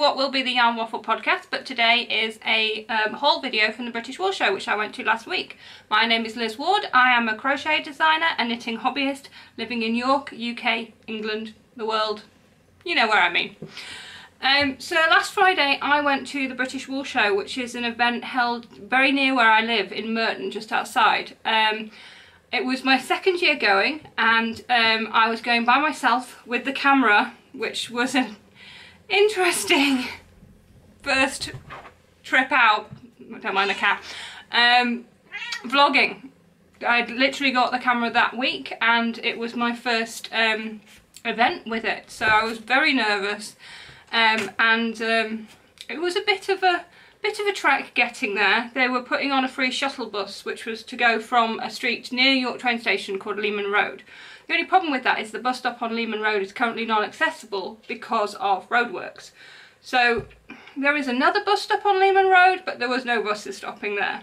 what will be the Yarn Waffle podcast, but today is a um, haul video from the British Wool Show, which I went to last week. My name is Liz Ward. I am a crochet designer and knitting hobbyist living in York, UK, England, the world. You know where I mean. Um, so last Friday I went to the British Wool Show, which is an event held very near where I live in Murton, just outside. Um, it was my second year going and um, I was going by myself with the camera, which was an interesting first trip out, don't mind the cat, um, vlogging. I'd literally got the camera that week and it was my first um, event with it, so I was very nervous um, and um, it was a bit of a bit of a trek getting there. They were putting on a free shuttle bus which was to go from a street near York train station called Leeman Road. The only problem with that is the bus stop on Leeman Road is currently not accessible because of roadworks. So there is another bus stop on Leeman Road but there was no buses stopping there.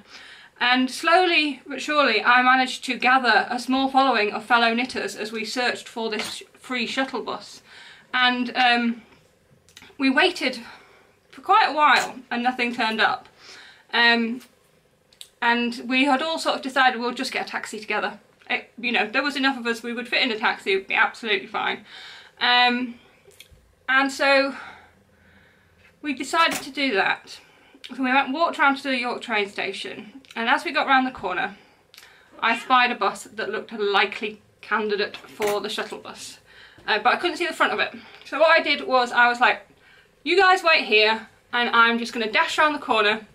And slowly but surely I managed to gather a small following of fellow knitters as we searched for this free shuttle bus. And um, we waited for quite a while and nothing turned up. Um, and we had all sort of decided we'll just get a taxi together. It, you know, there was enough of us, we would fit in a taxi, it would be absolutely fine. Um, and so we decided to do that. So we went walked around to the York train station and as we got round the corner I spied a bus that looked a likely candidate for the shuttle bus. Uh, but I couldn't see the front of it. So what I did was I was like, you guys wait here and I'm just going to dash around the corner,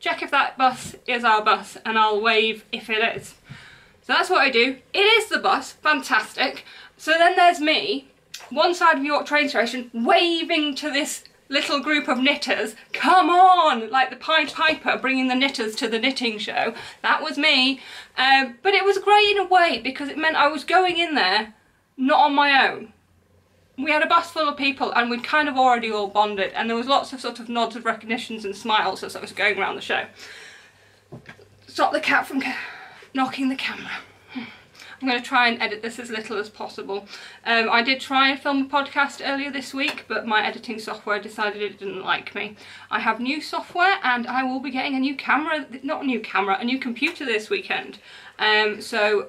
check if that bus is our bus and I'll wave if it is. So that's what I do. It is the bus, fantastic. So then there's me, one side of York train station, waving to this little group of knitters, come on, like the Pied Piper bringing the knitters to the knitting show. That was me. Um, but it was great in a way because it meant I was going in there not on my own we had a bus full of people and we'd kind of already all bonded and there was lots of sort of nods of recognitions and smiles as I was going around the show. Stop the cat from knocking the camera. I'm going to try and edit this as little as possible. Um, I did try and film a podcast earlier this week, but my editing software decided it didn't like me. I have new software and I will be getting a new camera, not a new camera, a new computer this weekend. Um, so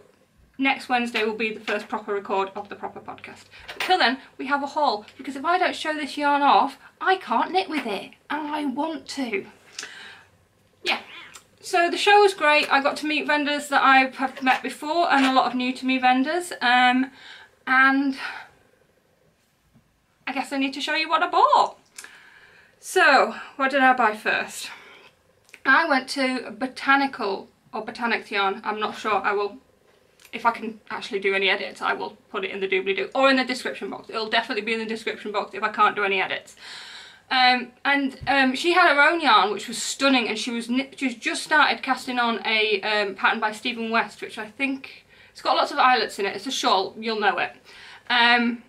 next Wednesday will be the first proper record of the proper podcast. Until then, we have a haul, because if I don't show this yarn off, I can't knit with it, and I want to. Yeah, so the show was great. I got to meet vendors that I have met before, and a lot of new to me vendors, um, and I guess I need to show you what I bought. So, what did I buy first? I went to Botanical, or Botanics Yarn, I'm not sure, I will if I can actually do any edits, I will put it in the doobly-doo or in the description box. It'll definitely be in the description box if I can't do any edits. Um, and um, she had her own yarn, which was stunning, and she was she just started casting on a um, pattern by Stephen West, which I think it's got lots of eyelets in it. It's a shawl, you'll know it. Um,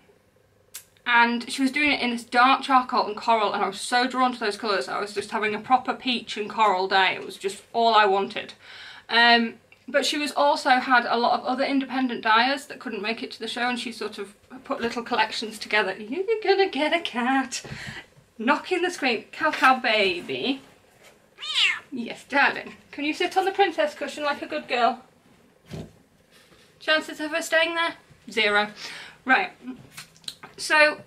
and she was doing it in this dark charcoal and coral, and I was so drawn to those colours. I was just having a proper peach and coral day. It was just all I wanted. Um, but she was also had a lot of other independent dyers that couldn't make it to the show and she sort of put little collections together. You're gonna get a cat. Knocking the screen. Cow cow baby. Yes, darling. Can you sit on the princess cushion like a good girl? Chances of her staying there? Zero. Right. So,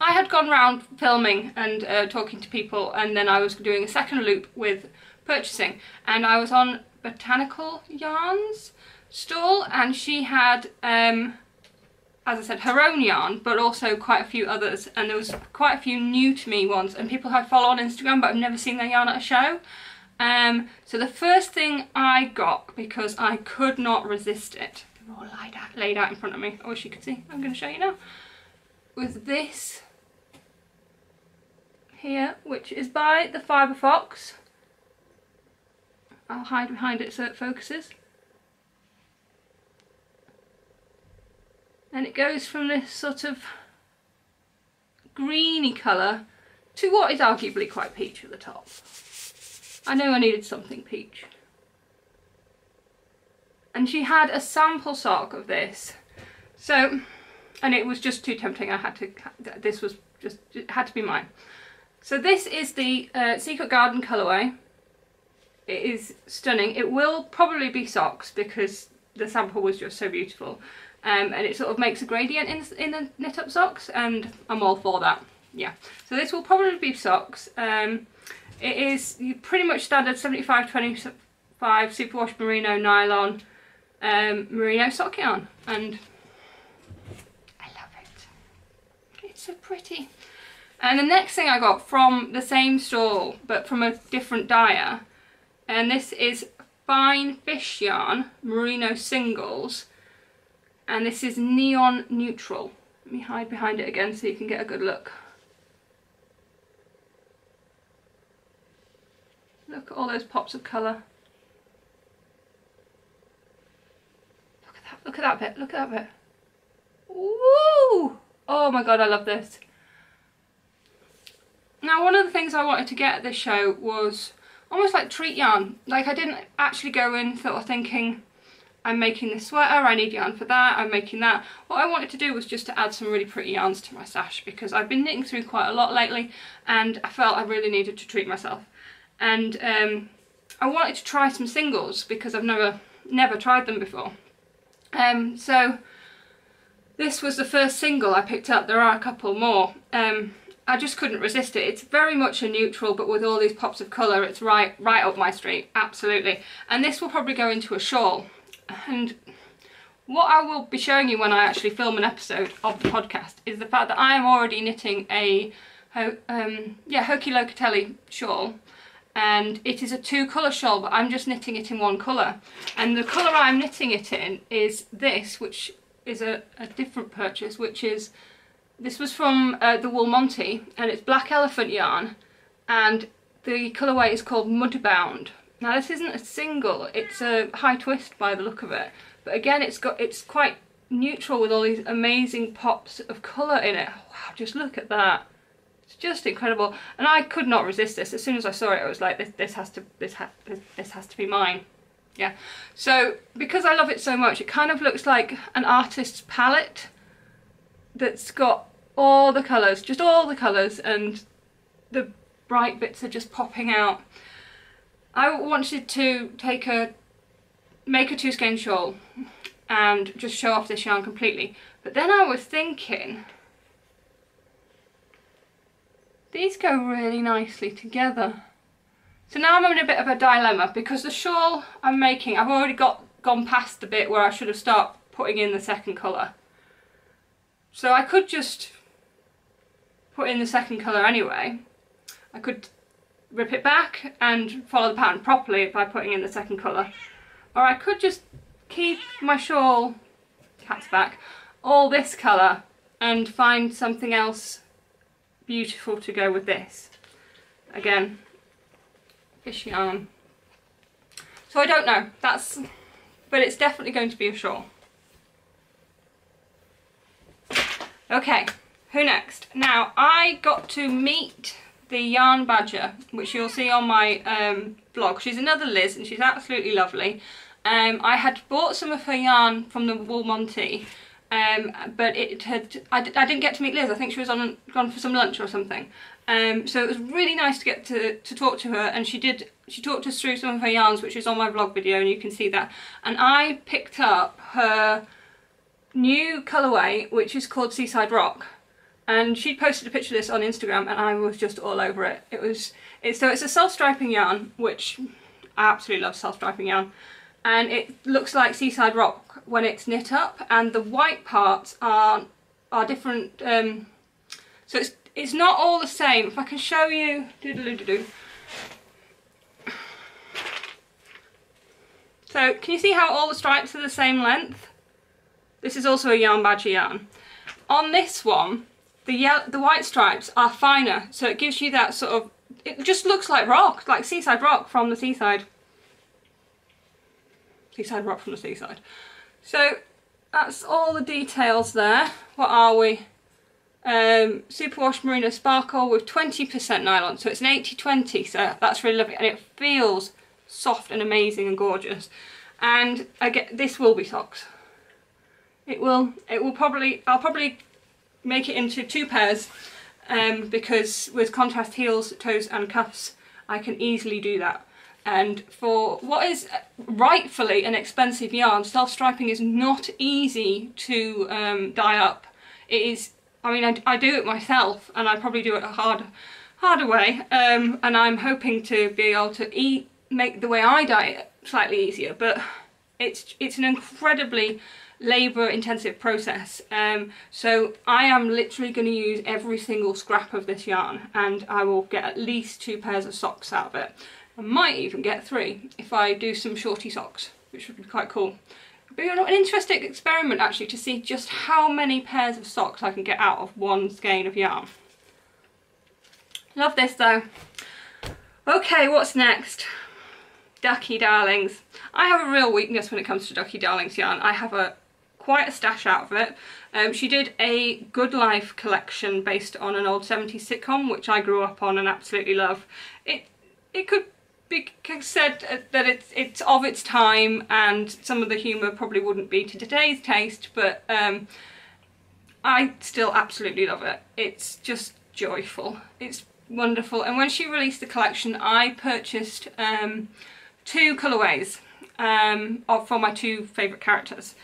I had gone round filming and uh, talking to people and then I was doing a second loop with purchasing and I was on Botanical Yarns stall and she had, um, as I said, her own yarn but also quite a few others and there was quite a few new to me ones and people I follow on Instagram but I've never seen their yarn at a show. Um, so the first thing I got, because I could not resist it, they're all laid out, laid out in front of me, I wish you could see, I'm going to show you now, was this here, which is by the Fibre Fox. I'll hide behind it so it focuses. And it goes from this sort of greeny colour to what is arguably quite peach at the top. I know I needed something peach. And she had a sample sock of this. So and it was just too tempting. I had to, this was just, it had to be mine. So this is the uh, Secret Garden colourway. It is stunning. It will probably be socks because the sample was just so beautiful. Um, and it sort of makes a gradient in, in the knit up socks and I'm all for that. Yeah, so this will probably be socks. Um, it is pretty much standard 75-25 superwash merino nylon um, merino sock yarn and I love it. It's so pretty. And the next thing I got from the same stall but from a different dyer and this is fine fish yarn merino singles and this is neon neutral. Let me hide behind it again so you can get a good look. Look at all those pops of colour. Look at that, look at that bit, look at that bit. Woo! Oh my god, I love this. Now one of the things I wanted to get at this show was almost like treat yarn. Like I didn't actually go in sort of thinking I'm making this sweater, I need yarn for that, I'm making that. What I wanted to do was just to add some really pretty yarns to my stash because I've been knitting through quite a lot lately and I felt I really needed to treat myself and um, I wanted to try some singles because I've never never tried them before. Um, so this was the first single I picked up. There are a couple more. Um, I just couldn't resist it. It's very much a neutral, but with all these pops of colour, it's right right up my street, absolutely. And this will probably go into a shawl. And what I will be showing you when I actually film an episode of the podcast is the fact that I am already knitting a um, yeah, Joji Locatelli shawl and it is a two colour shawl but I'm just knitting it in one colour and the colour I'm knitting it in is this which is a, a different purchase which is this was from uh, the Wool Monty and it's black elephant yarn and the colourway is called Mudbound. Now this isn't a single, it's a high twist by the look of it but again it's got it's quite neutral with all these amazing pops of colour in it. Wow just look at that. It's just incredible. And I could not resist this. As soon as I saw it, I was like, this, this has to, this, ha this, this has to be mine. Yeah. So because I love it so much, it kind of looks like an artist's palette that's got all the colours, just all the colours, and the bright bits are just popping out. I wanted to take a, make a two skein shawl and just show off this yarn completely. But then I was thinking, these go really nicely together. So now I'm in a bit of a dilemma because the shawl I'm making, I've already got gone past the bit where I should have started putting in the second colour. So I could just put in the second colour anyway. I could rip it back and follow the pattern properly by putting in the second colour. Or I could just keep my shawl, cat's back, all this colour and find something else beautiful to go with this. Again, fish yarn. So I don't know, that's, but it's definitely going to be a shawl. Okay, who next? Now, I got to meet the Yarn Badger, which you'll see on my um, blog. She's another Liz and she's absolutely lovely. Um, I had bought some of her yarn from the Wool Monty um, but it had I, I didn't get to meet Liz. I think she was on gone for some lunch or something. Um, so it was really nice to get to, to talk to her and she did she talked us through some of her yarns which is on my vlog video and you can see that and I picked up her new colourway which is called Seaside Rock and she posted a picture of this on Instagram and I was just all over it. It was it's so it's a self-striping yarn which I absolutely love self-striping yarn. And it looks like Seaside Rock when it's knit up and the white parts are are different um, so it's it's not all the same. If I can show you doo -doo -doo so can you see how all the stripes are the same length? This is also a yarn badger yarn. On this one the yellow, the white stripes are finer so it gives you that sort of it just looks like rock like seaside rock from the seaside seaside rock from the seaside. So that's all the details there. What are we? Um, Superwash Merino Sparkle with 20% nylon. So it's an 80-20, so that's really lovely. And it feels soft and amazing and gorgeous. And I get this will be socks. it will, it will probably, I'll probably make it into two pairs um, because with contrast heels, toes and cuffs I can easily do that. And for what is rightfully an expensive yarn, self-striping is not easy to um, dye up. It is, I mean, I, I, do it myself and I probably do it a hard, harder way. Um, and I'm hoping to be able to make the way I dye it slightly easier. But it's, it's an incredibly labour intensive process. Um, so I am literally going to use every single scrap of this yarn and I will get at least two pairs of socks out of it. I might even get three if I do some shorty socks which would be quite cool. It'd be an interesting experiment actually to see just how many pairs of socks I can get out of one skein of yarn. Love this though. Okay what's next? Ducky Darlings. I have a real weakness when it comes to Ducky Darlings yarn. I have a quite a stash out of it. Um, she did a Good Life collection based on an old 70s sitcom, which I grew up on and absolutely love. It it could be said uh, that it's it's of its time and some of the humour probably wouldn't be to today's taste, but um, I still absolutely love it. It's just joyful. It's wonderful. And when she released the collection, I purchased um, two colourways um, for my two favourite characters.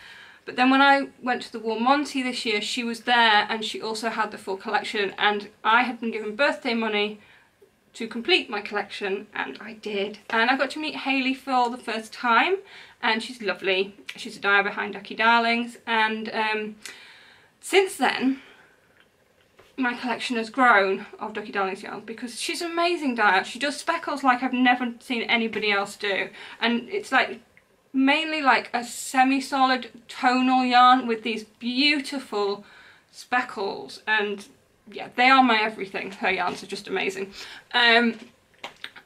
But then when I went to the Wool Monty this year, she was there and she also had the full collection and I had been given birthday money to complete my collection and I did. And I got to meet Hayley for the first time and she's lovely. She's a dyer behind Ducky Darlings and um, since then my collection has grown of Ducky Darlings yarn because she's an amazing dyer. She does speckles like I've never seen anybody else do and it's like mainly like a semi-solid tonal yarn with these beautiful speckles and yeah they are my everything. Her yarns are just amazing. Um,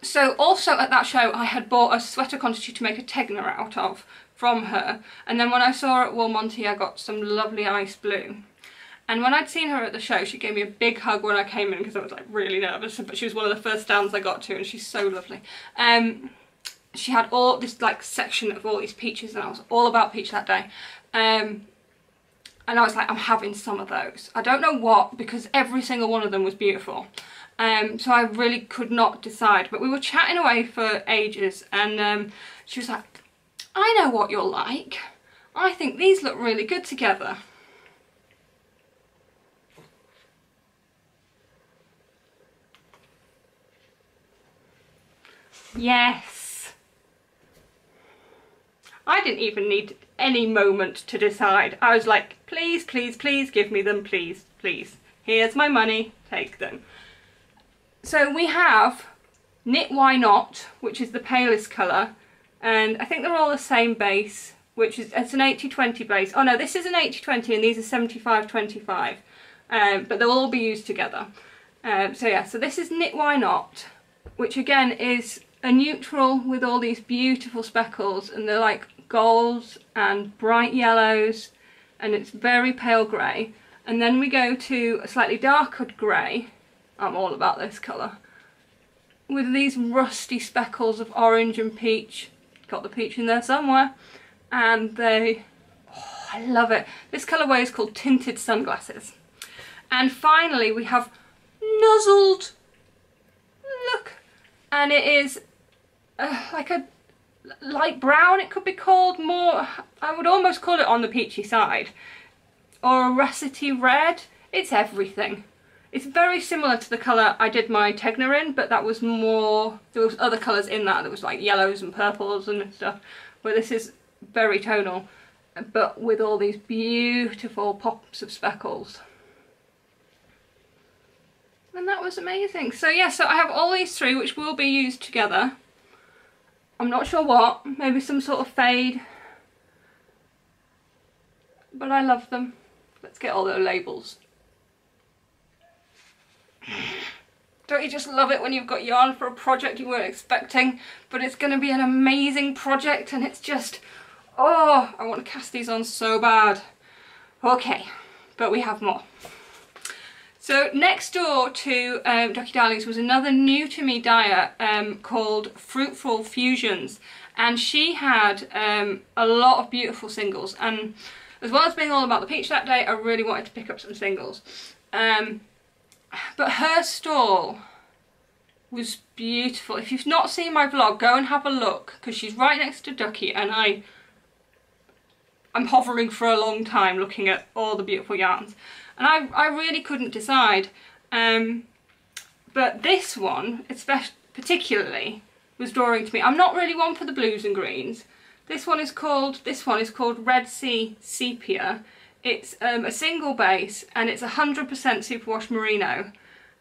so also at that show I had bought a sweater quantity to make a Tegna out of from her and then when I saw her at Wool Monty I got some lovely ice blue. And when I'd seen her at the show she gave me a big hug when I came in because I was like really nervous but she was one of the first stands I got to and she's so lovely. Um, she had all this like section of all these peaches and I was all about peach that day. Um, and I was like, I'm having some of those. I don't know what, because every single one of them was beautiful. Um, so I really could not decide. But we were chatting away for ages and um, she was like, I know what you're like. I think these look really good together. Yes. I didn't even need any moment to decide. I was like, please, please, please give me them, please, please. Here's my money, take them. So we have Knit Why Not, which is the palest colour, and I think they're all the same base, which is, it's an 80-20 base. Oh no, this is an 80-20 and these are 75-25, um, but they'll all be used together. Um, so yeah, so this is Knit Why Not, which again is a neutral with all these beautiful speckles and they're like golds and bright yellows and it's very pale grey. And then we go to a slightly darker grey. I'm all about this colour. With these rusty speckles of orange and peach. Got the peach in there somewhere. And they oh, I love it. This colourway is called tinted sunglasses. And finally we have nuzzled. Look. And it is uh, like a light brown it could be called more I would almost call it on the peachy side. Or a russety red it's everything. It's very similar to the colour I did my Tegna in but that was more there was other colours in that there was like yellows and purples and stuff. But this is very tonal but with all these beautiful pops of speckles. And that was amazing. So yeah so I have all these three which will be used together I'm not sure what, maybe some sort of fade. But I love them. Let's get all the labels. Don't you just love it when you've got yarn for a project you weren't expecting, but it's going to be an amazing project and it's just, oh, I want to cast these on so bad. Okay, but we have more. So next door to um, Ducky Darlings was another new to me dyer um, called Fruitful Fusions and she had um, a lot of beautiful singles and as well as being all about the peach that day, I really wanted to pick up some singles. Um, but her stall was beautiful. If you've not seen my vlog, go and have a look because she's right next to Ducky and I I'm hovering for a long time looking at all the beautiful yarns and I, I really couldn't decide um, but this one especially particularly was drawing to me. I'm not really one for the blues and greens. This one is called this one is called Red Sea Sepia. It's um, a single base and it's 100% superwash merino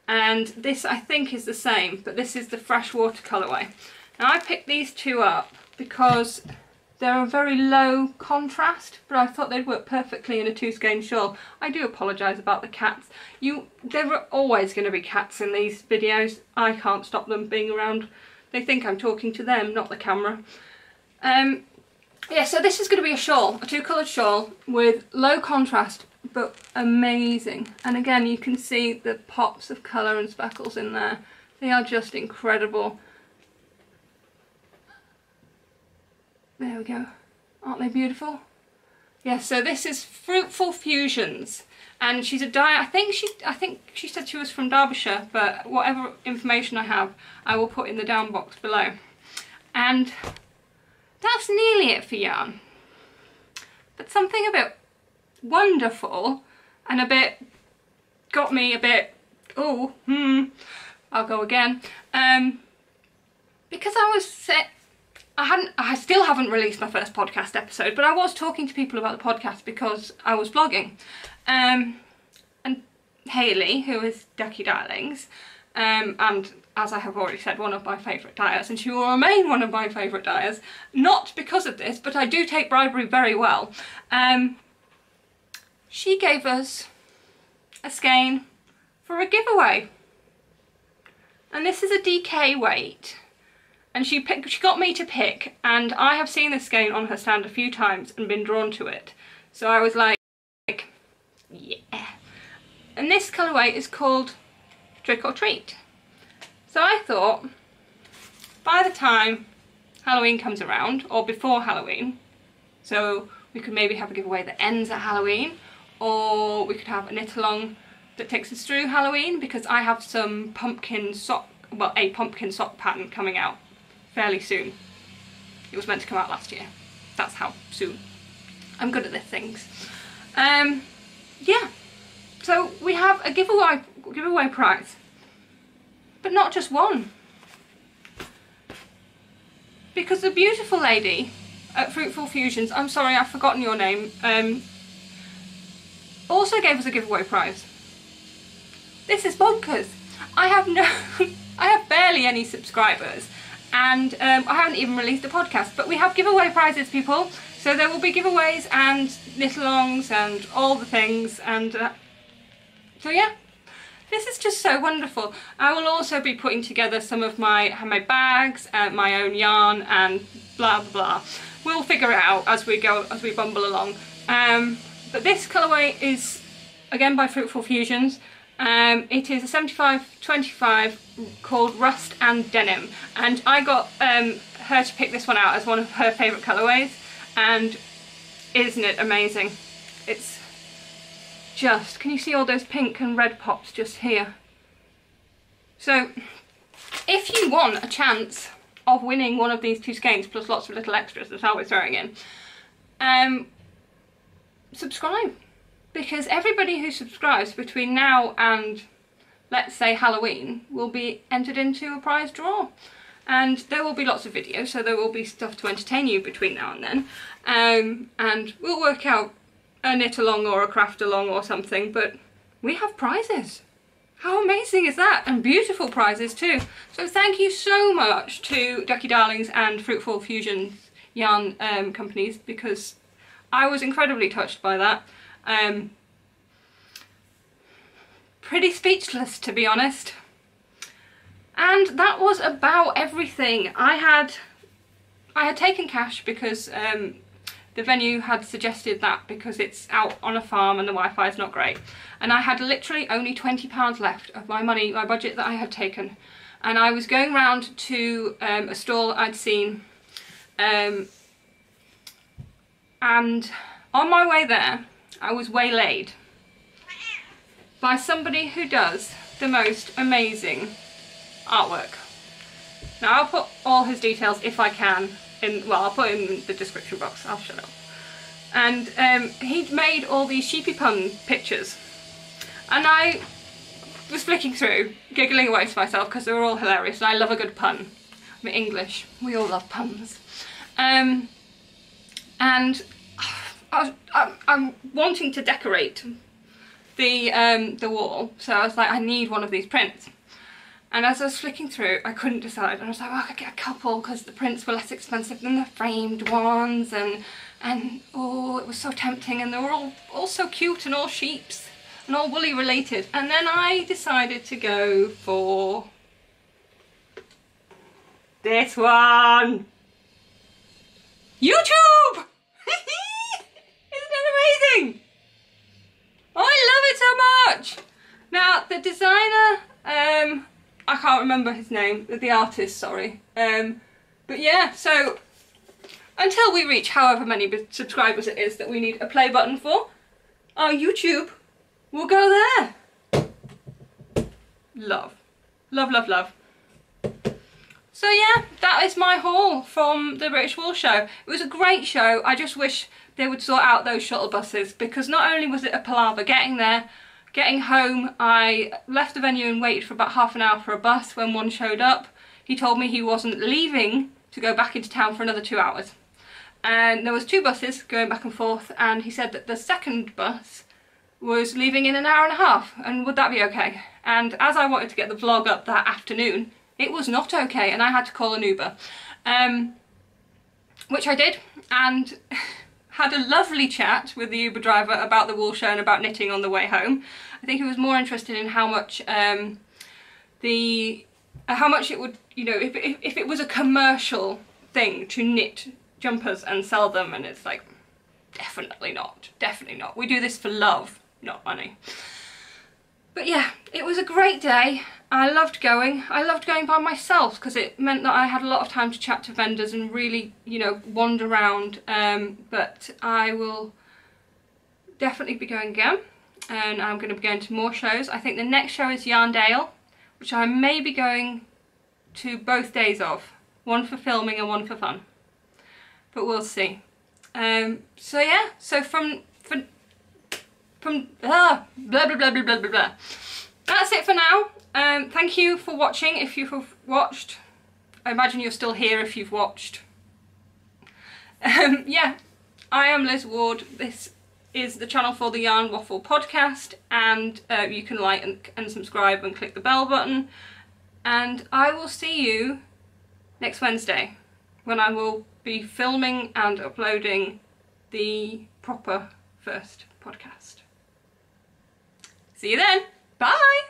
and this I think is the same but this is the freshwater colourway. Now I picked these two up because they're a very low contrast, but I thought they'd work perfectly in a two skein shawl. I do apologise about the cats. You, There are always going to be cats in these videos. I can't stop them being around. They think I'm talking to them, not the camera. Um, yeah, so this is going to be a shawl, a two coloured shawl with low contrast but amazing. And again, you can see the pops of colour and speckles in there. They are just incredible. We go. Aren't they beautiful? Yeah, so this is Fruitful Fusions. And she's a dye, I think she I think she said she was from Derbyshire, but whatever information I have, I will put in the down box below. And that's nearly it for yarn. But something a bit wonderful and a bit got me a bit oh hmm I'll go again um because I was set I hadn't, I still haven't released my first podcast episode, but I was talking to people about the podcast because I was blogging. Um, and Haley, who is Ducky Darlings, um, and as I have already said, one of my favourite dyers, and she will remain one of my favourite dyers, not because of this, but I do take bribery very well. Um, she gave us a skein for a giveaway. And this is a DK weight and she picked, she got me to pick and I have seen this skein on her stand a few times and been drawn to it. So I was like yeah. And this colourway is called Trick or Treat. So I thought by the time Halloween comes around or before Halloween so we could maybe have a giveaway that ends at Halloween or we could have a knit along that takes us through Halloween because I have some pumpkin sock well a pumpkin sock pattern coming out fairly soon. It was meant to come out last year. That's how soon. I'm good at these things. Um, yeah, so we have a giveaway, giveaway prize, but not just one. Because the beautiful lady at Fruitful Fusions, I'm sorry I've forgotten your name, um, also gave us a giveaway prize. This is bonkers. I have no, I have barely any subscribers and um, I haven't even released a podcast but we have giveaway prizes people so there will be giveaways and knit-alongs and all the things and uh, so yeah this is just so wonderful. I will also be putting together some of my handmade bags, uh, my own yarn and blah blah blah. We'll figure it out as we go, as we bumble along. Um, but this colourway is again by Fruitful Fusions um, it is a 75-25 called Rust and Denim and I got um, her to pick this one out as one of her favourite colourways and isn't it amazing? It's just, can you see all those pink and red pops just here? So if you want a chance of winning one of these two skeins plus lots of little extras that I'll be throwing in, um, subscribe because everybody who subscribes between now and let's say Halloween will be entered into a prize draw. And there will be lots of videos so there will be stuff to entertain you between now and then. Um, and we'll work out a knit along or a craft along or something but we have prizes. How amazing is that? And beautiful prizes too. So thank you so much to Ducky Darlings and Fruitful Fusions yarn um, companies because I was incredibly touched by that um, pretty speechless to be honest. And that was about everything. I had I had taken cash because um, the venue had suggested that because it's out on a farm and the Wi-Fi is not great. And I had literally only £20 left of my money, my budget that I had taken. And I was going round to um, a stall I'd seen um, and On my way there, I was waylaid by somebody who does the most amazing artwork. Now I'll put all his details if I can in, well I'll put in the description box, I'll shut up. And um, he'd made all these sheepy pun pictures and I was flicking through, giggling away to myself because they were all hilarious and I love a good pun. I'm English, we all love puns. Um, and I I'm wanting to decorate the um, the wall, so I was like, I need one of these prints. And as I was flicking through, I couldn't decide. And I was like, I could get a couple because the prints were less expensive than the framed ones. And, and oh, it was so tempting. And they were all, all so cute and all sheeps and all woolly related. And then I decided to go for this one. YouTube! Amazing? Oh, I love it so much. Now, the designer, um, I can't remember his name, the artist, sorry. Um, but yeah, so until we reach however many subscribers it is that we need a play button for, our YouTube will go there. Love. Love, love, love. So yeah, that is my haul from the British Wool Show. It was a great show. I just wish they would sort out those shuttle buses because not only was it a palaver getting there, getting home, I left the venue and waited for about half an hour for a bus when one showed up. He told me he wasn't leaving to go back into town for another two hours. And there was two buses going back and forth and he said that the second bus was leaving in an hour and a half and would that be okay? And as I wanted to get the vlog up that afternoon, it was not okay and I had to call an Uber. Um, which I did and had a lovely chat with the Uber driver about the wool show and about knitting on the way home. I think he was more interested in how much um, the uh, how much it would you know if, if, if it was a commercial thing to knit jumpers and sell them and it's like definitely not definitely not we do this for love not money but yeah it was a great day I loved going. I loved going by myself because it meant that I had a lot of time to chat to vendors and really, you know, wander around. Um, but I will definitely be going again and I'm going to be going to more shows. I think the next show is Yarndale, which I may be going to both days of. One for filming and one for fun. But we'll see. Um, so yeah, so from, from, from, ah, blah, blah, blah, blah, blah, blah. That's it for now. Um, thank you for watching if you've watched. I imagine you're still here if you've watched. Um, yeah, I am Liz Ward. This is the channel for the Yarn Waffle podcast and uh, you can like and, and subscribe and click the bell button and I will see you next Wednesday when I will be filming and uploading the proper first podcast. See you then. Bye!